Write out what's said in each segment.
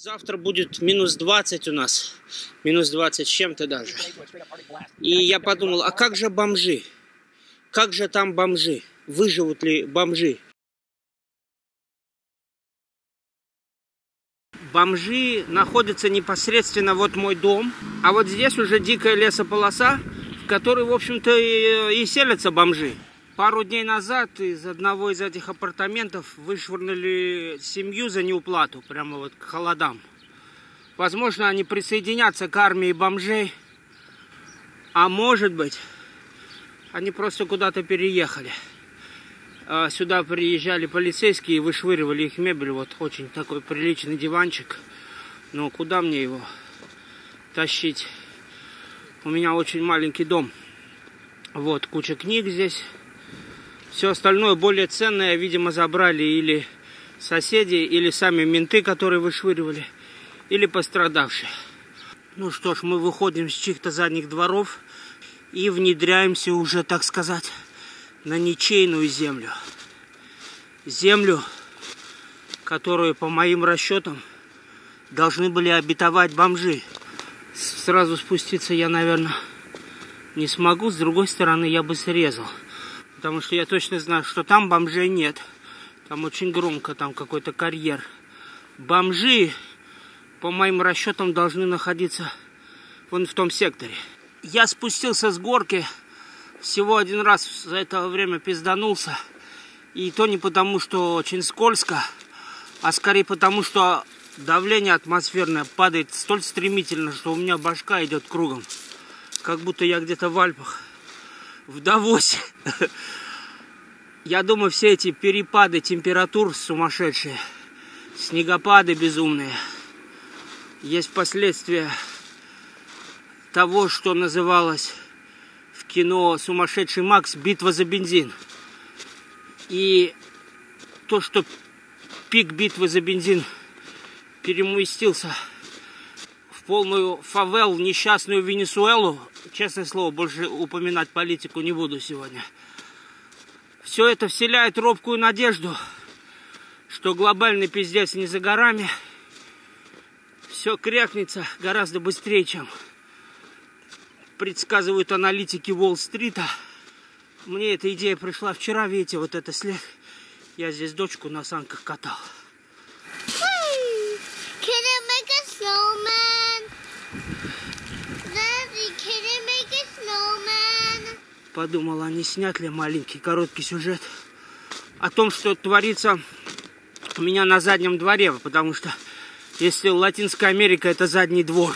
Завтра будет минус 20 у нас. Минус 20 с чем-то даже. И я подумал, а как же бомжи? Как же там бомжи? Выживут ли бомжи? Бомжи находятся непосредственно вот мой дом. А вот здесь уже дикая лесополоса, в которой, в общем-то, и, и селятся бомжи. Пару дней назад из одного из этих апартаментов вышвырнули семью за неуплату, прямо вот к холодам. Возможно, они присоединятся к армии бомжей, а может быть, они просто куда-то переехали. А сюда приезжали полицейские и вышвыривали их мебель. Вот очень такой приличный диванчик. Но куда мне его тащить? У меня очень маленький дом. Вот, куча книг здесь. Все остальное более ценное, видимо, забрали или соседи, или сами менты, которые вышвыривали, или пострадавшие. Ну что ж, мы выходим с чьих-то задних дворов и внедряемся уже, так сказать, на ничейную землю. Землю, которую, по моим расчетам, должны были обетовать бомжи. Сразу спуститься я, наверное, не смогу. С другой стороны, я бы срезал. Потому что я точно знаю, что там бомжей нет. Там очень громко, там какой-то карьер. Бомжи, по моим расчетам, должны находиться вон в том секторе. Я спустился с горки, всего один раз за это время пизданулся. И то не потому, что очень скользко, а скорее потому, что давление атмосферное падает столь стремительно, что у меня башка идет кругом. Как будто я где-то в Альпах в Давосе. Я думаю, все эти перепады температур сумасшедшие, снегопады безумные, есть последствия того, что называлось в кино «Сумасшедший Макс. Битва за бензин». И то, что пик битвы за бензин переместился в полную фавел, несчастную Венесуэлу, честное слово, больше упоминать политику не буду сегодня. Все это вселяет робкую надежду, что глобальный пиздец не за горами. Все крякнется гораздо быстрее, чем предсказывают аналитики Уолл-стрита. Мне эта идея пришла вчера, видите, вот это след. Я здесь дочку на санках катал. Hey, can I make a snowman? Daddy, can I make a snowman? Подумал, а не снять ли маленький короткий сюжет о том, что творится у меня на заднем дворе, потому что если Латинская Америка это задний двор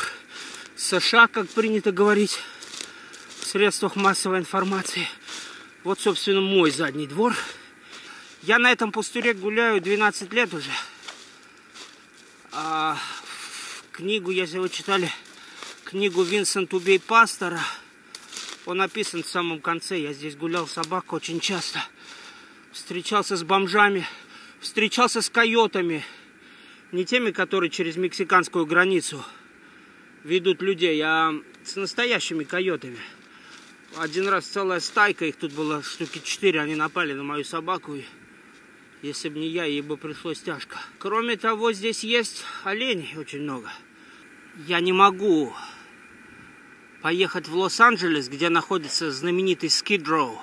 США, как принято говорить в средствах массовой информации, вот, собственно, мой задний двор. Я на этом пустыре гуляю 12 лет уже. А книгу, если вы читали книгу Винсент Убей Пастора, он написан в самом конце. Я здесь гулял собак очень часто. Встречался с бомжами, встречался с койотами. Не теми, которые через мексиканскую границу ведут людей, а с настоящими койотами. Один раз целая стайка, их тут было штуки четыре, они напали на мою собаку. И если бы не я, ей бы пришлось тяжко. Кроме того, здесь есть оленей очень много. Я не могу поехать в Лос-Анджелес, где находится знаменитый Скидроу,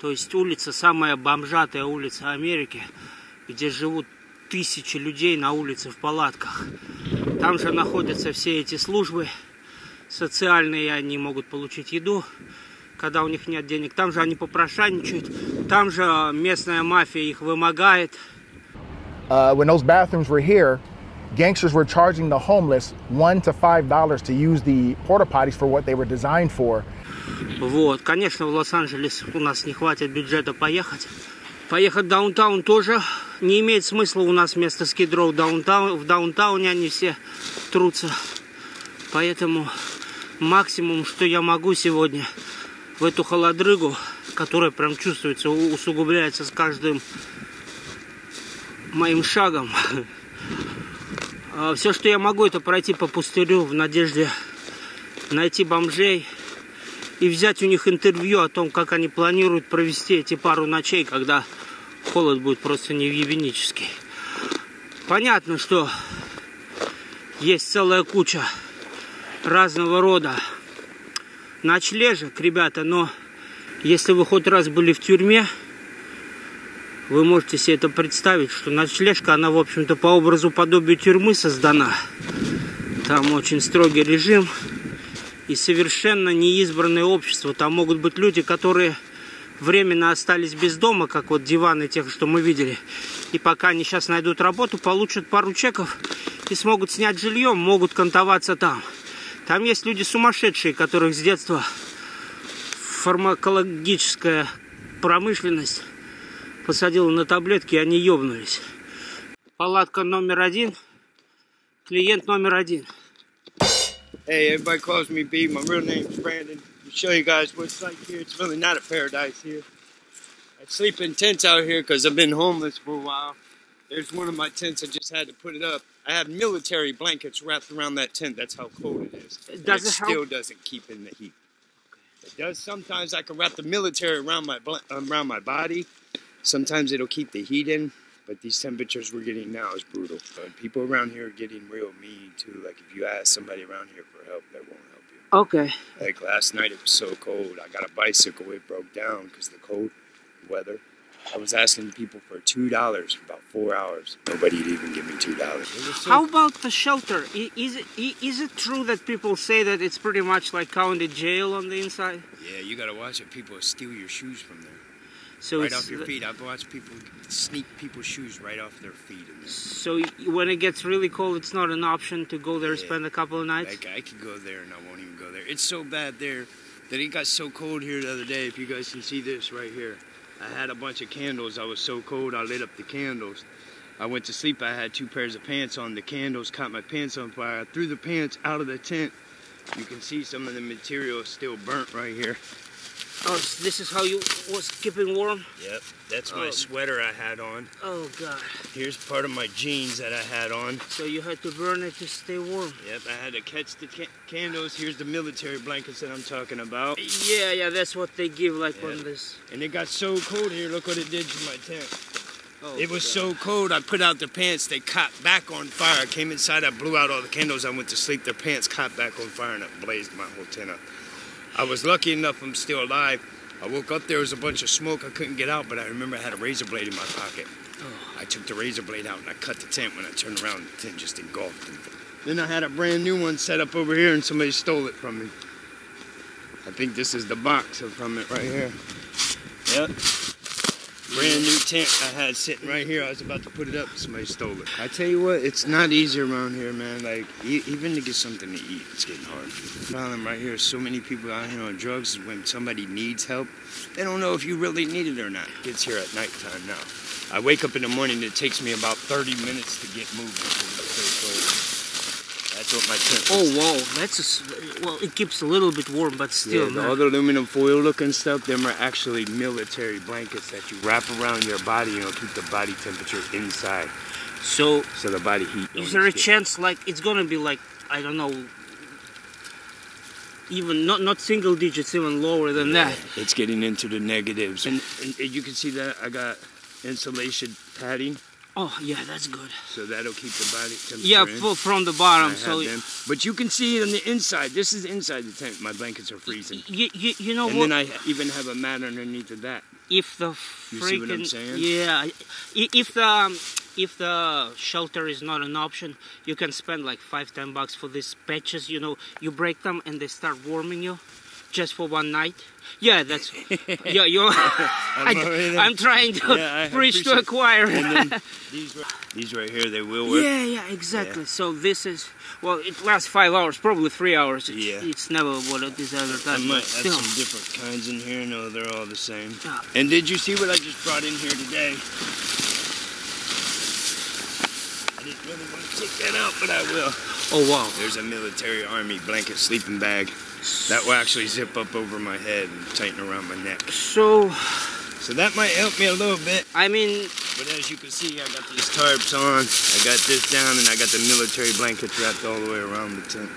то есть улица, самая бомжатая улица Америки, где живут тысячи людей на улице в палатках. Там же находятся все эти службы социальные, они могут получить еду, когда у них нет денег. Там же они попрошайничают, там же местная мафия их вымогает. Uh, when those bathrooms were here, gangsters were charging the homeless one to five dollars to use the porta potties for what they were designed for. Вот, конечно, в Лос-Анджелес у нас не хватит бюджета поехать. Поехать в даунтаун тоже не имеет смысла. У нас вместо скидроу даунтаун, в даунтауне они все трутся. Поэтому максимум, что я могу сегодня в эту холодрыгу, которая прям чувствуется, усугубляется с каждым моим шагом. Все, что я могу, это пройти по пустырю в надежде найти бомжей и взять у них интервью о том, как они планируют провести эти пару ночей, когда холод будет просто невъебенический. Понятно, что Есть целая куча разного рода ночлежек, ребята, но если вы хоть раз были в тюрьме, вы можете себе это представить, что ночлежка, она, в общем-то, по образу подобию тюрьмы создана. Там очень строгий режим и совершенно неизбранное общество. Там могут быть люди, которые временно остались без дома, как вот диваны тех, что мы видели. И пока они сейчас найдут работу, получат пару чеков и смогут снять жилье, могут кантоваться там. Там есть люди сумасшедшие, которых с детства фармакологическая промышленность посадила на таблетки, и они ёбнулись. Палатка номер один, клиент номер один. Hey, everybody calls me B. My real name's Brandon. To show you guys what it's like here, it's really not a paradise here. I sleep in tents out here because I've been homeless for a while. There's one of my tents. I just had to put it up. I have military blankets wrapped around that tent. That's how cold it is. And Does it it help? still doesn't keep in the heat. It does. Sometimes I can wrap the military around my around my body. Sometimes it'll keep the heat in. But these temperatures we're getting now is brutal. But people around here are getting real mean too. Like if you ask somebody around here for help, they won't help you. Okay. Like last night, it was so cold. I got a bicycle. It broke down because of the cold weather. I was asking people for two dollars for about four hours. Nobody'd even give me two dollars. How about the shelter? Is it, i- is it true that people say that it's pretty much like county jail on the inside? Yeah, you gotta watch it. People steal your shoes from there, So right off your feet. I've watched people sneak people's shoes right off their feet. In. So when it gets really cold, it's not an option to go there, Yeah. spend a couple of nights. Like I could go there and I won't even go there. It's so bad there that it got so cold here the other day. If you guys can see this right here, I had a bunch of candles. I was so cold, I lit up the candles. I went to sleep. I had two pairs of pants on. The candles caught my pants on fire. I threw the pants out of the tent. You can see some of the material is still burnt right here. Oh, so this is how you was keeping warm. Yep, that's my Oh. sweater I had on. Oh God! Here's part of my jeans that I had on. So you had to burn it to stay warm. Yep, I had to catch the ca- candles. Here's the military blankets that I'm talking about. Yeah, yeah, that's what they give like Yeah. on this. And it got so cold here. Look what it did to my tent. Oh, It was God. so cold. I put out the pants. They caught back on fire. I came inside. I blew out all the candles. I went to sleep. Their pants caught back on fire and it blazed my whole tent up. I was lucky enough. I'm still alive. I woke up. There was a bunch of smoke. I couldn't get out, but I remember I had a razor blade in my pocket. Oh. I took the razor blade out and I cut the tent. When I turned around, the tent just engulfed. And then I had a brand new one set up over here, and somebody stole it from me. I think this is the box from it right here. Yep. Brand new tent I had sitting right here. I was about to put it up. Somebody stole it. I tell you what, it's not easy around here, man. Like e- even to get something to eat, it's getting hard. Problem right here so many people out here on drugs. When somebody needs help, they don't know if you really need it or not. It gets here at nighttime now. I wake up in the morning. It takes me about 30 minutes to get moving. 'cause it's so cold. That's what my tent. Oh wow, that's a well. It keeps a little bit warm, but still. yeah, the man. other aluminum foil looking stuff, them are actually military blankets that you wrap around your body and it'll keep the body temperature inside. So So the body heat. is there a chance like it's gonna be like I don't know, even not not single digits, even lower than that? It's getting into the negatives. And, and you can see that I got insulation padding, Oh yeah, that's good. so that'll keep the body temperature Yeah, in. from the bottom. So them. But you can see it on the inside. This is inside the tent. My blankets are freezing. you, you, you know And what? then I even have a mat underneath of that. if the You freaking see what I'm saying? yeah, if the um, if the shelter is not an option, you can spend like five ten bucks for these patches. You know, you break them and they start warming you, just for one night. Yeah, that's yeah. You're. I, am trying to Yeah, preach to a choir. And then these, right- these right here, they will work. yeah, yeah, exactly. So this is well, it lasts five hours, probably three hours. It's, Yeah. it's never what it is I advertised. might still. some different kinds in here. No, they're all the same. Yeah. And did you see what I just brought in here today? I didn't really want to take that out, but I will. Oh wow. There's a military army blanket sleeping bag that will actually zip up over my head and tighten around my neck. So So that might help me a little bit. I mean, But as you can see, I got these tarps on. I got this down, and I got the military blankets wrapped all the way around the tent.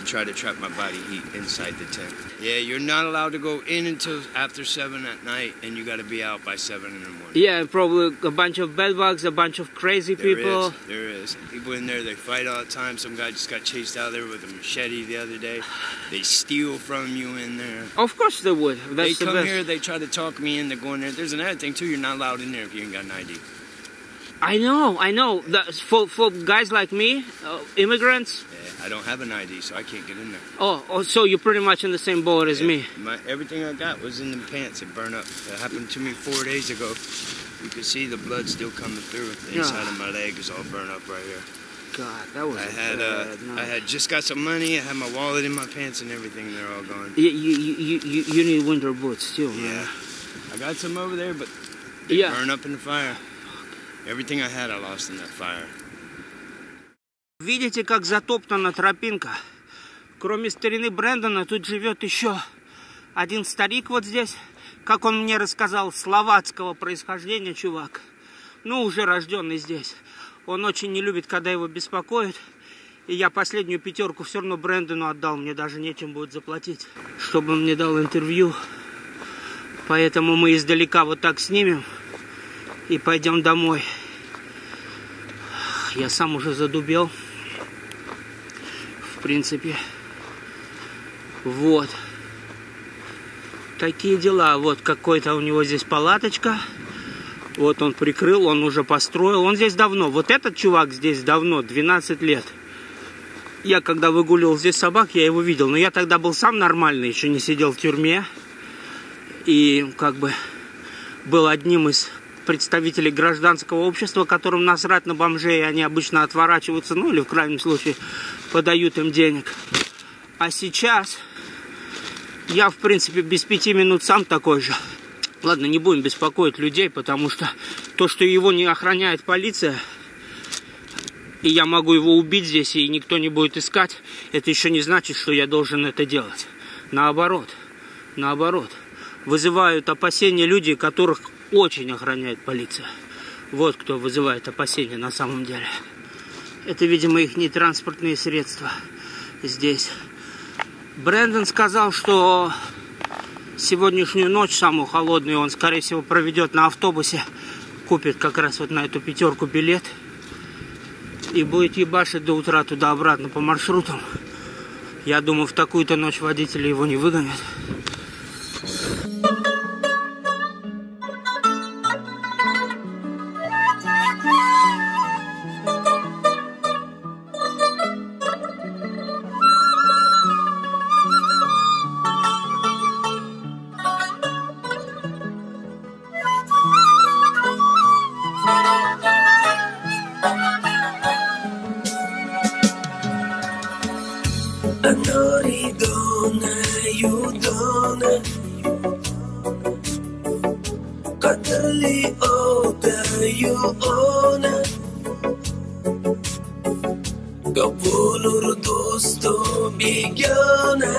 To try to trap my body heat inside the tent. Yeah, you're not allowed to go in until after 7 at night, and you got to be out by 7 in the morning. Yeah, probably a bunch of bedbugs, a bunch of crazy There people. is, There is. People in there, they fight all the time. Some guy just got chased out there with a machete the other day. They steal from you in there. Of course they would. That's they the come best. here, they try to talk me into going there. There's another thing, too. You're not allowed in there if you ain't got an ID. I know, I know. That for for guys like me, uh, immigrants. Yeah, I don't have an ID, so I can't get in there. Oh, oh, so you're pretty much in the same boat as Yeah, me. My, everything I got was in the pants. It burned up. It happened to me four days ago. You can see the blood still coming through. The inside of my leg is all burned up right here. God, that was. I had uh. I had just got some money. I had my wallet in my pants and everything. They're all gone. You, you, you, you, you need winter boots too, man. Yeah, I got some over there, but they Yeah. burned up in the fire. Everything I had, I lost in that fire. Видите, как затоптана тропинка? Кроме старины Брэндона, тут живет еще один старик вот здесь. Как он мне рассказал, словацкого происхождения чувак. Ну, уже рожденный здесь. Он очень не любит, когда его беспокоят. И я последнюю пятерку все равно Брэндону отдал. Мне даже нечем будет заплатить, чтобы он мне дал интервью. Поэтому мы издалека вот так снимем и пойдем домой. Я сам уже задубел. В принципе. Вот. Такие дела. Вот какой-то у него здесь палаточка. Вот он прикрыл, он уже построил. Он здесь давно. Вот этот чувак здесь давно, 12 лет. Я когда выгуливал здесь собак, я его видел. Но я тогда был сам нормальный, еще не сидел в тюрьме. И как бы был одним из представителей гражданского общества, которым насрать на бомжей, они обычно отворачиваются, ну или в крайнем случае подают им денег. А сейчас я, в принципе, без пяти минут сам такой же. Ладно, не будем беспокоить людей, потому что то, что его не охраняет полиция, и я могу его убить здесь, и никто не будет искать, это еще не значит, что я должен это делать. Наоборот, наоборот. Вызывают опасения люди, которых очень охраняет полиция. Вот кто вызывает опасения на самом деле. Это, видимо, их не транспортные средства здесь. Брэндон сказал, что сегодняшнюю ночь, самую холодную, он, скорее всего, проведет на автобусе. Купит как раз вот на эту пятерку билет. И будет ебашить до утра туда-обратно по маршрутам. Я думаю, в такую-то ночь водители его не выгонят. xatarli odayona gap bo'lur do'stum begona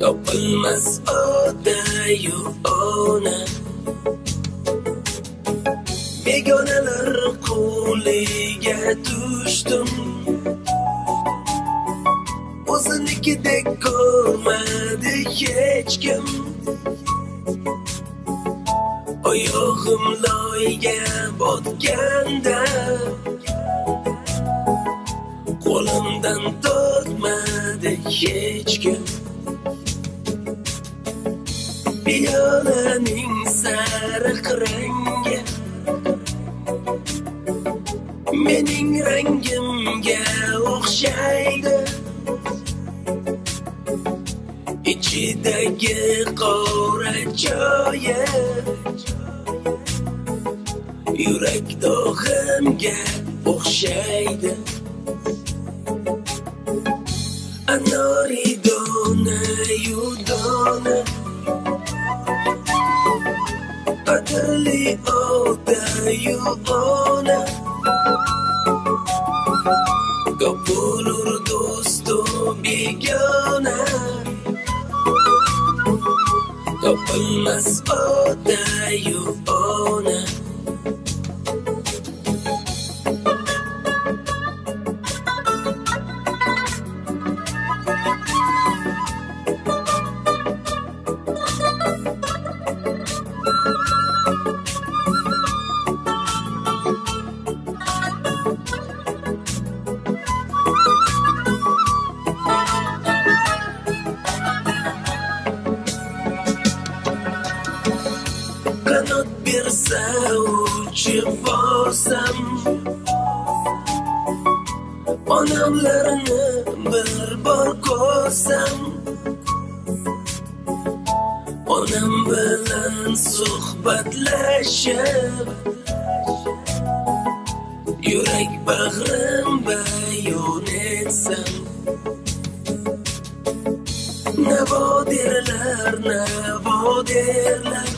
topilmas odayu ona. Begonalar qo'liga tushdim. O'zinikidek ko'rmadi hech kim. Oyog'im loyga botganda qo'limdan tortmadi hech kim. Piyolaning sariq rangi mening rangimga o'xshaydi. Ichidagi qora joyi yurak dog'imga o'xshaydi. Anoridona yudona qadrli otayu ona. Gopulur do'stu begona. Topilmas otayu ona. Ko'rsam Onam bilan suhbatlashib Yurak bag'rim bayon etsam Navodirlar, navodirlar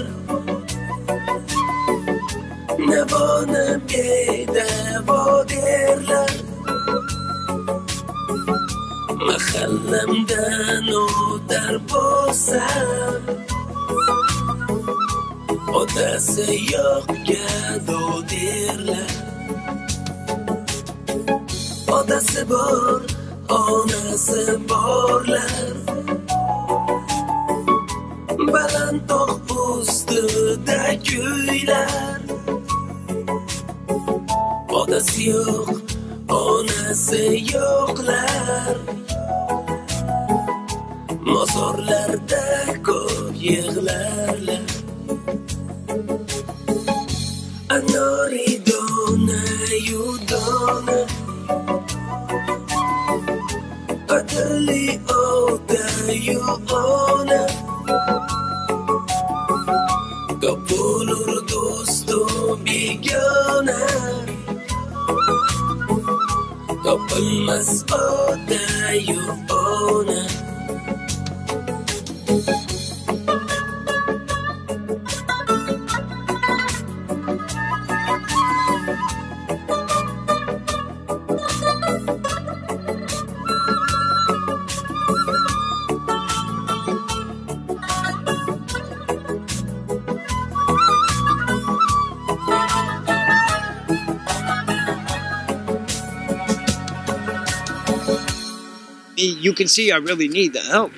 kallamdan o'tar bo'lsa otasi yo'qga dodirlar otasi bor onasi borlar baland tog' ustida kuylar otasi yo'q onasi yo'qlar bozorlarda ko'p yig'larlar anoridona yudona qadrli otayu ona. Ko'p bo'lur do'stu begona topilmas otayu You can see I really need the help.